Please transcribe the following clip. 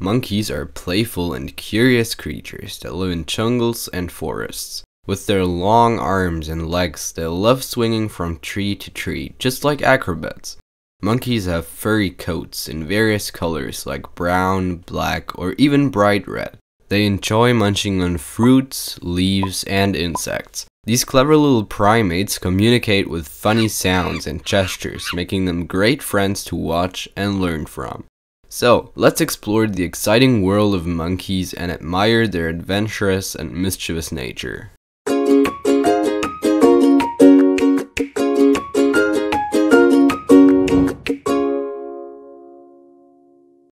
Monkeys are playful and curious creatures that live in jungles and forests. With their long arms and legs, they love swinging from tree to tree, just like acrobats. Monkeys have furry coats in various colors like brown, black, or even bright red. They enjoy munching on fruits, leaves, and insects. These clever little primates communicate with funny sounds and gestures, making them great friends to watch and learn from. So, let's explore the exciting world of monkeys and admire their adventurous and mischievous nature.